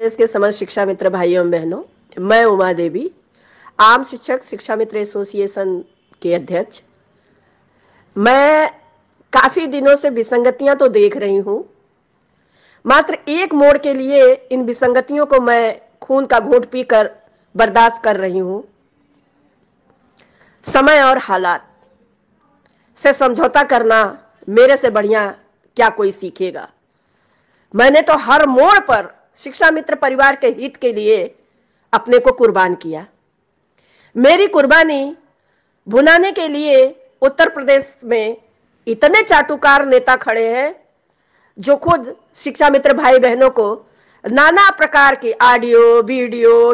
के समस्त शिक्षा मित्र भाइयों बहनों, मैं उमा देवी, आम शिक्षक शिक्षा मित्र एसोसिएशन के अध्यक्ष। मैं काफ़ी दिनों से विसंगतियाँ तो देख रही हूँ। मात्र एक मोड़ के लिए इन विसंगतियों को मैं खून का घूंट पीकर बर्दाश्त कर रही हूँ। समय और हालात से समझौता करना मेरे से बढ़िया क्या कोई सीखेगा। मैंने तो हर मोड़ पर शिक्षा मित्र परिवार के हित के लिए अपने को कुर्बान किया। मेरी कुर्बानी भुनाने के लिए उत्तर प्रदेश में इतने चाटुकार नेता खड़े हैं जो खुद शिक्षा मित्र भाई बहनों को नाना प्रकार के ऑडियो वीडियो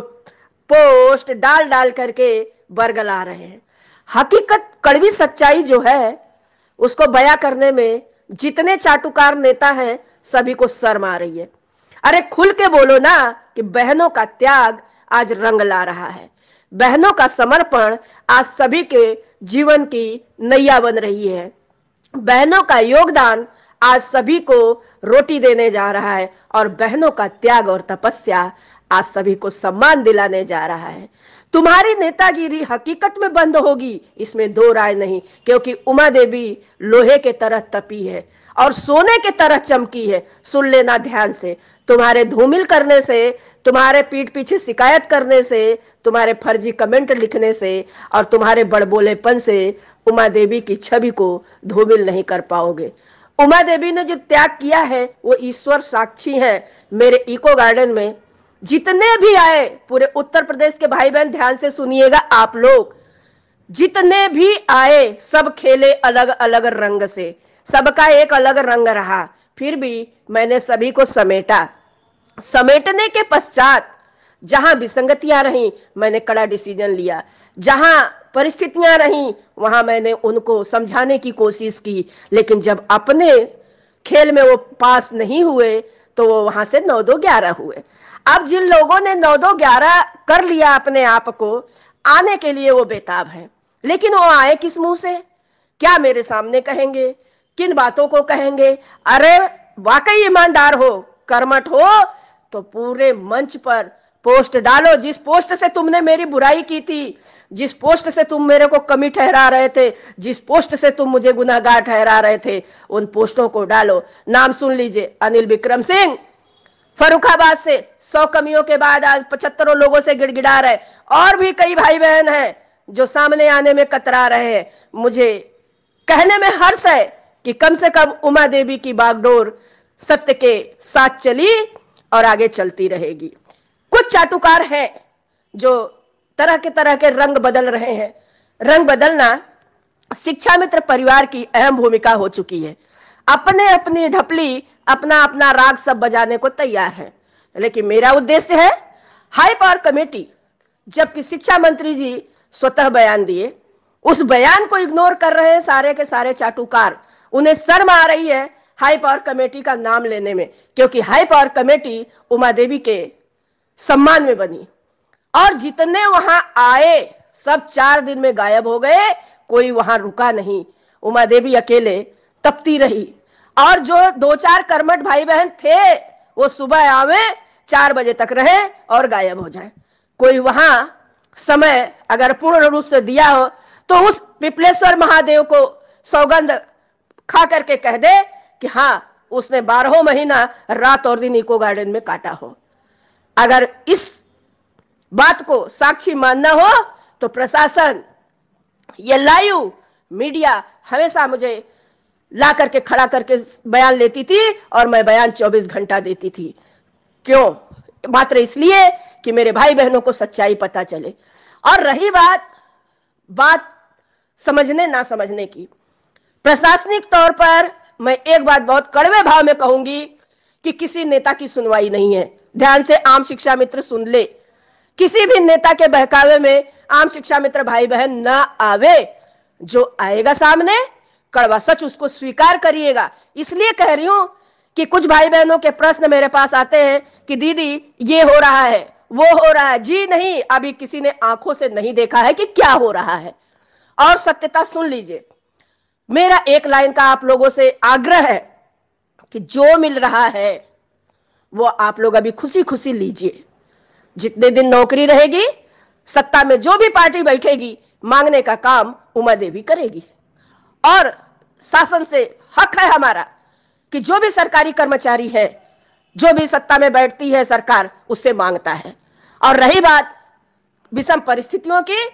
पोस्ट डाल डाल करके बरगला रहे हैं। हकीकत कड़वी सच्चाई जो है, उसको बया करने में जितने चाटुकार नेता हैं, सभी को शर्म आ रही है। अरे खुल के बोलो ना कि बहनों का त्याग आज रंग ला रहा है। बहनों का समर्पण आज सभी के जीवन की नैया बन रही है। बहनों का योगदान आज सभी को रोटी देने जा रहा है और बहनों का त्याग और तपस्या आज सभी को सम्मान दिलाने जा रहा है। तुम्हारी नेतागिरी हकीकत में बंद होगी। इसमें दो राय नहीं, क्योंकि उमा देवी लोहे के तरह तपी है और सोने के तरह चमकी है। सुन लेना ध्यान से। तुम्हारे धूमिल करने से, तुम्हारे पीठ पीछे शिकायत करने से, तुम्हारे फर्जी कमेंट लिखने से और तुम्हारे बड़बोलेपन से उमा देवी की छवि को धूमिल नहीं कर पाओगे। उमा देवी ने जो त्याग किया है, वो ईश्वर साक्षी है। मेरे इको गार्डन में जितने भी आए, पूरे उत्तर प्रदेश के भाई बहन ध्यान से सुनिएगा आप लोग। जितने भी आए, सब खेले अलग अलग रंग से। सबका एक अलग रंग रहा। फिर भी मैंने सभी को समेटा। समेटने के पश्चात, जहाँ विसंगतियाँ रही, मैंने कड़ा डिसीज़न लिया। जहाँ परिस्थितियाँ रही, वहाँ मैंने उनको समझाने की कोशिश की। लेकिन जब अपने खेल में वो पास नहीं हुए तो वो वहाँ से नौ दो ग्यारह हुए। अब जिन लोगों ने नौ दो ग्यारह कर लिया अपने आप को, आने के लिए वो बेताब है। लेकिन वो आए किस मुँह से? क्या मेरे सामने कहेंगे? किन बातों को कहेंगे? अरे, वाकई ईमानदार हो, कर्मठ हो तो पूरे मंच पर पोस्ट डालो। जिस पोस्ट से तुमने मेरी बुराई की थी, जिस पोस्ट से तुम मेरे को कमी ठहरा रहे थे, जिस पोस्ट से तुम मुझे गुनाहगार ठहरा रहे थे, उन पोस्टों को डालो। नाम सुन लीजिए, अनिल विक्रम सिंह। फरुखाबाद से सौ कमियों के बाद आज पचहत्तरों लोगों से गिड़गिड़ा रहे। और भी कई भाई बहन हैं जो सामने आने में कतरा रहे हैं। मुझे कहने में हर्ष है कि कम से कम उमा देवी की बागडोर सत्य के साथ चली और आगे चलती रहेगी। कुछ चाटुकार हैं जो तरह के तरह के रंग बदल रहे हैं। रंग बदलना शिक्षा मित्र परिवार की अहम भूमिका हो चुकी है। अपने अपनी ढपली अपना अपना राग सब बजाने को तैयार है। लेकिन मेरा उद्देश्य है हाई पावर कमेटी जबकि शिक्षा मंत्री जी स्वतः बयान दिए। उस बयान को इग्नोर कर रहे हैं सारे के सारे चाटुकार। उन्हें शर्म आ रही है हाई पावर कमेटी का नाम लेने में, क्योंकि high power committee Uma Devi के सम्मान में बनी। और जितने वहाँ आए, सब चार दिन में गायब हो गए, कोई वहाँ रुका नहीं। उमा देवी अकेले तपती रही। और जो दो चार कर्मठ भाई बहन थे, वो सुबह आवे, चार बजे तक रहे और गायब हो जाए। कोई वहाँ समय अगर पूर्ण रूप से दिया हो तो उस पिपलेश्वर महादेव को सौगंध खा करके कह दे कि हाँ उसने बारह महीना रात और दिन इको गार्डन में काटा हो। अगर इस बात को साक्षी मानना हो तो प्रशासन, ये लाइव मीडिया हमेशा मुझे ला करके खड़ा करके बयान लेती थी और मैं बयान 24 घंटा देती थी। क्यों? मात्र इसलिए कि मेरे भाई बहनों को सच्चाई पता चले। और रही बात बात समझने, ना समझने की। प्रशासनिक तौर पर मैं एक बात बहुत कड़वे भाव में कहूँगी कि किसी नेता की सुनवाई नहीं है। ध्यान से आम शिक्षा मित्र सुन ले। किसी भी नेता के बहकावे में आम शिक्षा मित्र भाई बहन ना आवे, जो आएगा सामने कड़वा सच उसको स्वीकार करिएगा। इसलिए कह रही हूँ कि कुछ भाई बहनों के प्रश्न मेरे पास आते हैं कि दीदी, ये हो रहा है, वो हो रहा है। जी नहीं, अभी किसी ने आँखों से नहीं देखा है कि क्या हो रहा है। और सत्यता सुन लीजिए। मेरा एक लाइन का आप लोगों से आग्रह है कि जो मिल रहा है, वो आप लोग अभी खुशी खुशी लीजिए। जितने दिन नौकरी रहेगी, सत्ता में जो भी पार्टी बैठेगी, मांगने का काम उमा देवी करेगी। और शासन से हक है हमारा कि जो भी सरकारी कर्मचारी है, जो भी सत्ता में बैठती है सरकार, उससे माँगता है। और रही बात विषम परिस्थितियों की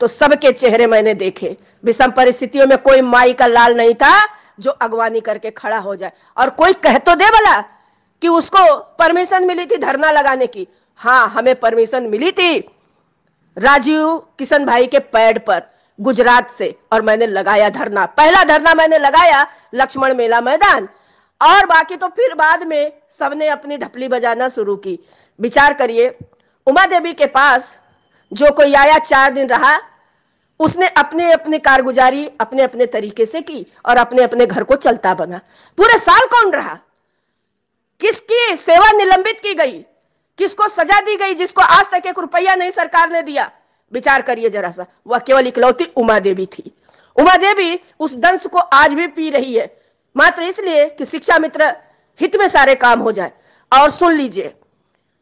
तो सबके चेहरे मैंने देखे। विषम परिस्थितियों में कोई माई का लाल नहीं था जो अगवानी करके खड़ा हो जाए। और कोई कह तो दे बोला कि उसको परमिशन मिली थी धरना लगाने की। हाँ हमें परमिशन मिली थी राजीव किशन भाई के पैड पर। गुजरात से, और मैंने लगाया धरना। पहला धरना मैंने लगाया लक्ष्मण मेला मैदान। और बाकी तो फिर बाद में सबने अपनी ढपली बजाना शुरू की। विचार करिए, उमा देवी के पास जो कोई आया चार दिन रहा, उसने अपने अपने कारगुजारी अपने अपने तरीके से की और अपने अपने घर को चलता बना। पूरे साल कौन रहा? किसकी सेवा निलंबित की गई? किसको सजा दी गई जिसको आज तक एक रुपया नहीं सरकार ने दिया? विचार करिए जरा सा। वह केवल इकलौती उमा देवी थी। उमा देवी उस दंश को आज भी पी रही है। मात्र इसलिए कि शिक्षा मित्र हित में सारे काम हो जाए। और सुन लीजिए,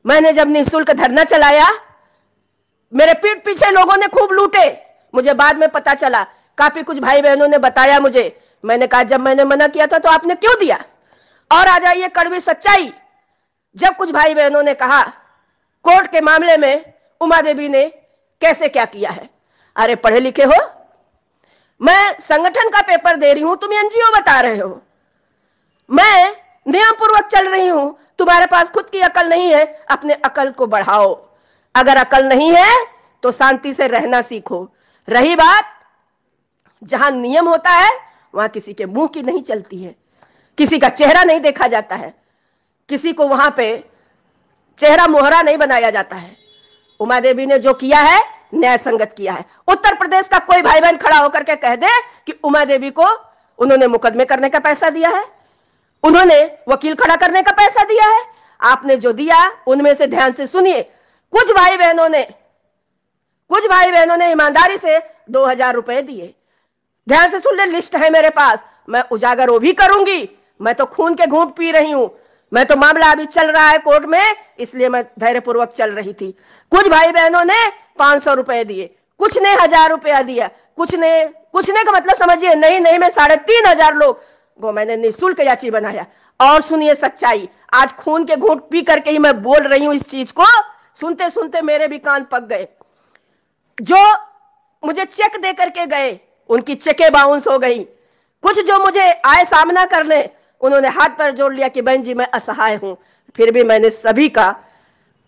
मैंने जब निःशुल्क धरना चलाया, मेरे पीठ पीछे लोगों ने खूब लूटे। मुझे बाद में पता चला। काफ़ी कुछ भाई बहनों ने बताया मुझे। मैंने कहा, जब मैंने मना किया था तो आपने क्यों दिया? और आ जाइए कड़वी सच्चाई। जब कुछ भाई बहनों ने कहा, कोर्ट के मामले में उमा देवी ने कैसे क्या किया है? अरे, पढ़े लिखे हो? मैं संगठन का पेपर दे रही हूँ, तुम एनजीओ बता रहे हो। मैं नियम पूर्वक चल रही हूँ, तुम्हारे पास खुद की अकल नहीं है, अपने अकल को बढ़ाओ। अगर अकल नहीं है तो शांति से रहना सीखो। रही बात, जहाँ नियम होता है, वहाँ किसी के मुँह की नहीं चलती है। किसी का चेहरा नहीं देखा जाता है। किसी को वहाँ पे चेहरा मोहरा नहीं बनाया जाता है। उमा देवी ने जो किया है, न्याय संगत किया है। उत्तर प्रदेश का कोई भाई बहन खड़ा होकर के कह दे कि उमा देवी को उन्होंने मुकदमे करने का पैसा दिया है। उन्होंने वकील खड़ा करने का पैसा दिया है। आपने जो दिया, उनमें से ध्यान से सुनिए। कुछ भाई बहनों ने, कुछ भाई बहनों ने ईमानदारी से दो हज़ार रुपए दिए। ध्यान से सुन ले, लिस्ट है मेरे पास। मैं उजागर वो भी करूँगी। मैं तो खून के घूट पी रही हूँ। मैं तो मामला अभी चल रहा है कोर्ट में, इसलिए मैं धैर्य पूर्वक चल रही थी। कुछ भाई बहनों ने पाँच सौ रुपए दिए, कुछ ने हज़ार रुपया दिया, कुछ ने कुछ ने का मतलब समझिए, नहीं नहीं, मैं साढ़े तीन हज़ार लोग, वो मैंने निःशुल्क याची बनाया। और सुनिए सच्चाई, आज खून के घूट पी करके ही मैं बोल रही हूँ इस चीज़ को सुनते सुनते मेरे भी कान पक गए। जो मुझे चेक दे करके गए, उनकी चेके बाउंस हो गई। कुछ जो मुझे आए सामना करने उन्होंने हाथ पर जोड़ लिया कि बहन जी, मैं असहाय हूँ। फिर भी मैंने सभी का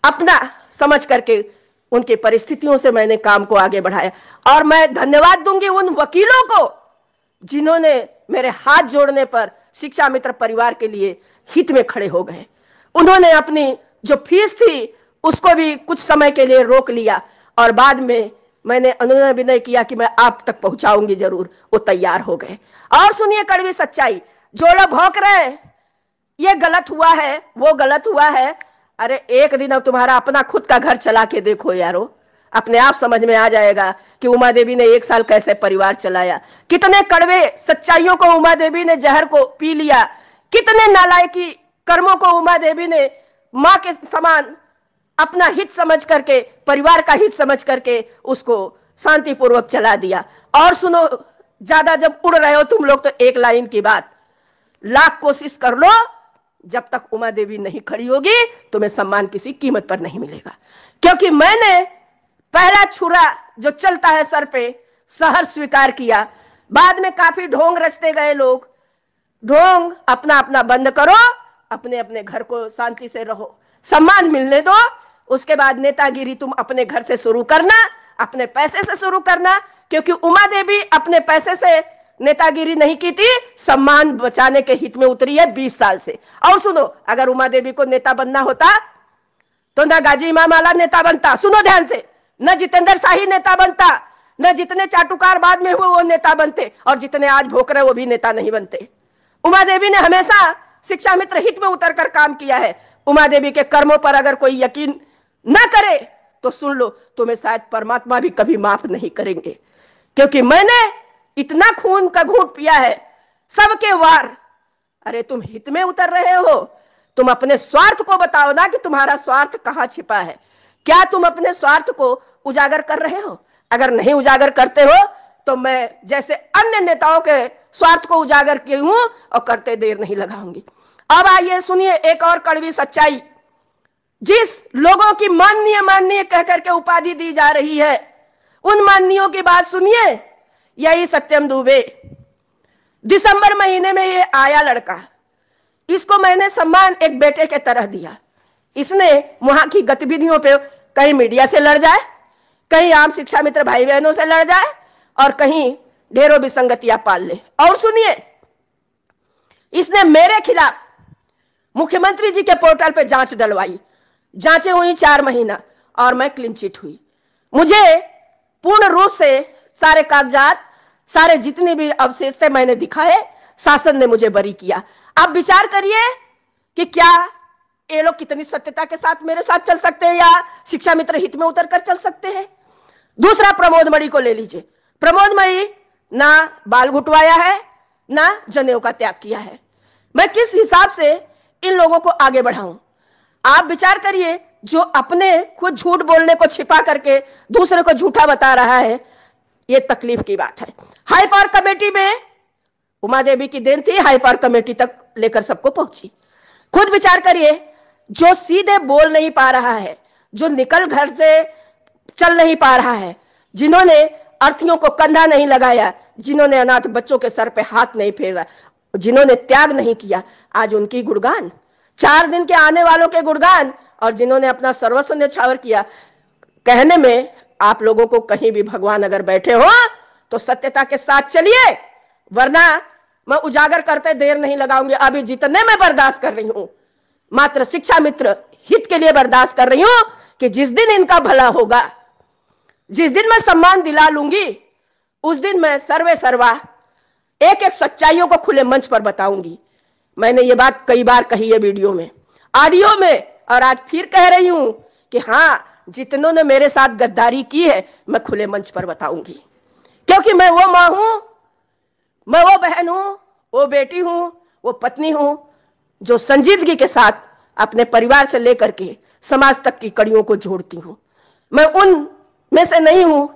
अपना समझ करके उनकी परिस्थितियों से मैंने काम को आगे बढ़ाया। और मैं धन्यवाद दूँगी उन वकीलों को जिन्होंने मेरे हाथ जोड़ने पर शिक्षा मित्र परिवार के लिए हित में खड़े हो गए। उन्होंने अपनी जो फ़ीस थी, उसको भी कुछ समय के लिए रोक लिया। और बाद में मैंने अनुनय किया कि मैं आप तक पहुंचाऊँगी ज़रूर। वो तैयार हो गए। और सुनिए कड़वी सच्चाई जो लोग भौंक रहे ये गलत हुआ है, वो गलत हुआ है। अरे, एक दिन अब तुम्हारा अपना खुद का घर चला के देखो यारो। अपने आप समझ में आ जाएगा कि उमा देवी ने एक साल कैसे परिवार चलाया। कितने कड़वे सच्चाइयों को उमा देवी ने जहर को पी लिया। कितने नालायकी कर्मों को उमा देवी ने माँ के समान अपना हित समझ करके, परिवार का हित समझ करके उसको शांतिपूर्वक चला दिया। और सुनो, ज़्यादा जब उड़ रहे हो तुम लोग तो एक लाइन की बात। लाख कोशिश कर लो, जब तक उमा देवी नहीं खड़ी होगी, तुम्हें सम्मान किसी कीमत पर नहीं मिलेगा। क्योंकि मैंने पहला छुरा जो चलता है सर पे, सहर स्वीकार किया। बाद में काफ़ी ढोंग रचते गए लोग। ढोंग अपना अपना बंद करो अपने अपने घर को शांति से रहो। सम्मान मिलने दो, उसके बाद नेतागिरी तुम अपने घर से शुरू करना, अपने पैसे से शुरू करना, क्योंकि उमा देवी अपने पैसे से नेतागिरी नहीं की थी, सम्मान बचाने के हित में उतरी है बीस साल से। और सुनो, अगर उमा देवी को नेता बनना होता तो ना गाजी इमाम आला नेता बनता। सुनो ध्यान से, न जितेंद्र शाही नेता बनता, न जितने चाटुकार बाद में हुए वो नेता बनते, और जितने आज भोक रहे वो भी नेता नहीं बनते। उमा देवी ने हमेशा शिक्षा मित्र हित में उतर कर काम किया है। उमा देवी के कर्मों पर अगर कोई यकीन ना करे तो सुन लो, तुम्हें शायद परमात्मा भी कभी माफ़ नहीं करेंगे। क्योंकि मैंने इतना खून का घूट पिया है, सबके वार। अरे तुम हित में उतर रहे हो। तुम अपने स्वार्थ को बताओ ना कि तुम्हारा स्वार्थ कहाँ छिपा है। क्या तुम अपने स्वार्थ को उजागर कर रहे हो? अगर नहीं उजागर करते हो तो मैं जैसे अन्य नेताओं के स्वार्थ को उजागर की हूँ और करते देर नहीं लगाऊँगी। अब आइए सुनिए एक और कड़वी सच्चाई, जिस लोगों की माननीय माननीय कहकर के उपाधि दी जा रही है। उन माननीयों की बात सुनिए। यही सत्यम दुबे। दिसंबर महीने में ये आया लड़का। इसको मैंने सम्मान एक बेटे के तरह दिया। इसने वहाँ की गतिविधियों पे कहीं मीडिया से लड़ जाए, कहीं आम शिक्षा मित्र भाई बहनों से लड़ जाए और कहीं ढेरों विसंगतियाँ पाल ले। और सुनिए, इसने मेरे खिलाफ मुख्यमंत्री जी के पोर्टल पे जाँच डलवाई। जांचें हुई चार महीना और मैं क्लीन चिट हुई। मुझे पूर्ण रूप से सारे कागजात, सारे जितने भी अवशेष थे मैंने दिखाए, शासन ने मुझे बरी किया। आप विचार करिए कि क्या ये लोग कितनी सत्यता के साथ मेरे साथ चल सकते हैं या शिक्षा मित्र हित में उतर कर चल सकते हैं? दूसरा प्रमोद मणि को ले लीजिए। प्रमोद मणि ना बाल घुटवाया है, ना जनेऊ का त्याग किया है। मैं किस हिसाब से इन लोगों को आगे बढ़ाऊं? आप विचार करिए, जो अपने खुद झूठ बोलने को छिपा करके दूसरे को झूठा बता रहा है ये तकलीफ़ की बात है। हाई पावर कमेटी में उमा देवी की देन थी हाई पावर कमेटी तक लेकर सबको पहुँची। खुद विचार करिए, जो सीधे बोल नहीं पा रहा है, जो निकल घर से चल नहीं पा रहा है, जिन्होंने अर्थियों को कंधा नहीं लगाया, जिन्होंने अनाथ बच्चों के सर पे हाथ नहीं फेरा जिन्होंने त्याग नहीं किया, आज उनकी गुणगान चार दिन के आने वालों के गुणगान और जिन्होंने अपना सर्वस्व न्यौछावर किया, कहने में आप लोगों को कहीं भी भगवान अगर बैठे हो तो सत्यता के साथ चलिए। वरना मैं उजागर करते देर नहीं लगाऊँगी। अभी जितने मैं बर्दाश्त कर रही हूँ, मात्र शिक्षा मित्र हित के लिए बर्दाश्त कर रही हूँ कि जिस दिन इनका भला होगा, जिस दिन मैं सम्मान दिला लूँगी, उस दिन मैं सर्वे सर्वा एक एक सच्चाइयों को खुले मंच पर बताऊँगी। मैंने ये बात कई बार कही है वीडियो में। ऑडियो में, और आज फिर कह रही हूँ कि हाँ जितनों ने मेरे साथ गद्दारी की है, मैं खुले मंच पर बताऊँगी। क्योंकि मैं वो माँ हूँ, मैं वो बहन हूँ, वो बेटी हूँ, वो पत्नी हूँ, जो संजीदगी के साथ अपने परिवार से लेकर के समाज तक की कड़ियों को जोड़ती हूँ। मैं उन में से नहीं हूँ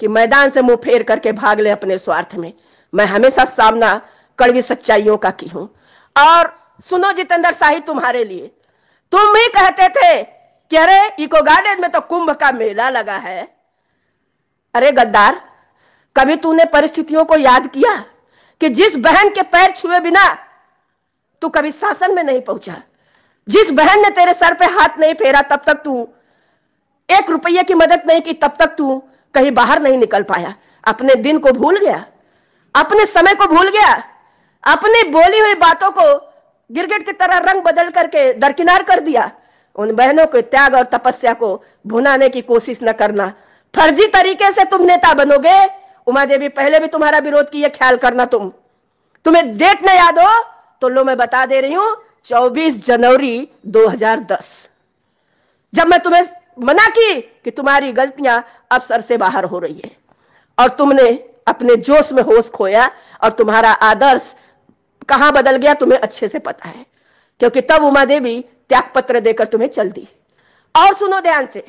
कि मैदान से मुँह फेर करके भाग ले अपने स्वार्थ में। मैं हमेशा सामना कड़वी सच्चाइयों का की हूँ। और सुनो जितेंद्र शाही तुम्हारे लिए। तुम ही कहते थे कि अरे इको गार्डन में तो कुंभ का मेला लगा है। अरे गद्दार, कभी तूने परिस्थितियों को याद किया कि जिस बहन के पैर छुए बिना तू कभी शासन में नहीं पहुँचा? जिस बहन ने तेरे सर पे हाथ नहीं फेरा तब तक तू एक रुपये की मदद नहीं की तब तक तू कहीं बाहर नहीं निकल पाया। अपने दिन को भूल गया, अपने समय को भूल गया, अपनी बोली हुई बातों को गिरगिट की तरह रंग बदल करके दरकिनार कर दिया। उन बहनों के त्याग और तपस्या को भुनाने की कोशिश न करना। फर्जी तरीके से तुम नेता बनोगे। उमा देवी, पहले भी तुम्हारा विरोध किया ख्याल करना तुम। तुम्हें डेट न याद हो तो लो मैं बता दे रही हूँ 24 जनवरी 2010 जब मैं तुम्हें मना की कि तुम्हारी गलतियाँ अवसर से बाहर हो रही है, और तुमने अपने जोश में होश खोया, और तुम्हारा आदर्श कहाँ बदल गया तुम्हें अच्छे से पता है, क्योंकि तब उमा देवी त्याग पत्र देकर तुम्हें चल दी। और सुनो ध्यान से,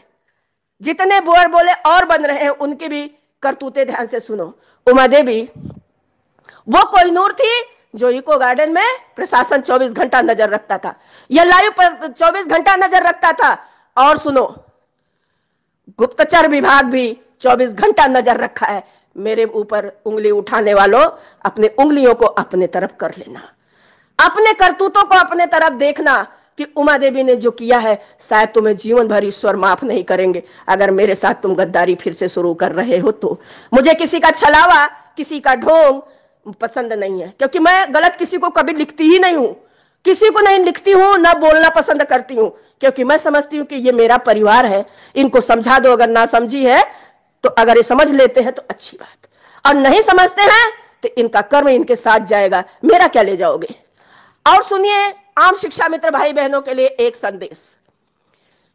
जितने बोर बोले और बन रहे हैं, उनकी भी करतूते ध्यान से सुनो। उमा देवी, वो कोई नूर थी जो इको गार्डन में प्रशासन 24 घंटा नज़र रखता था। यह लाइव पर 24 घंटा नज़र रखता था। और सुनो, गुप्तचर विभाग भी 24 घंटा नज़र रखा है। मेरे ऊपर उंगली उठाने वालों, अपने उंगलियों को अपने तरफ़ कर लेना। अपने करतूतों को अपने तरफ़ देखना। कि उमा देवी ने जो किया है, शायद तुम्हें जीवन भर ईश्वर माफ़ नहीं करेंगे। अगर मेरे साथ तुम गद्दारी फिर से शुरू कर रहे हो तो। मुझे किसी का छलावा, किसी का ढोंग पसंद नहीं है, क्योंकि मैं गलत किसी को कभी लिखती ही नहीं हूँ। किसी को नहीं लिखती हूँ, ना बोलना पसंद करती हूँ, क्योंकि मैं समझती हूँ कि ये मेरा परिवार है। इनको समझा दो, अगर ना समझी है तो अगर ये समझ लेते हैं तो अच्छी बात। और नहीं समझते हैं तो इनका कर्म इनके साथ जाएगा। मेरा क्या ले जाओगे? और सुनिए आम शिक्षा मित्र भाई बहनों के लिए एक संदेश।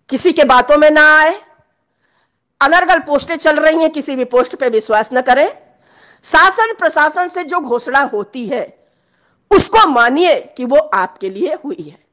किसी के बातों में ना आए, अनर्गल पोस्टें चल रही हैं, किसी भी पोस्ट पे विश्वास न करें। शासन प्रशासन से जो घोषणा होती है, उसको मानिए कि वो आपके लिए हुई है।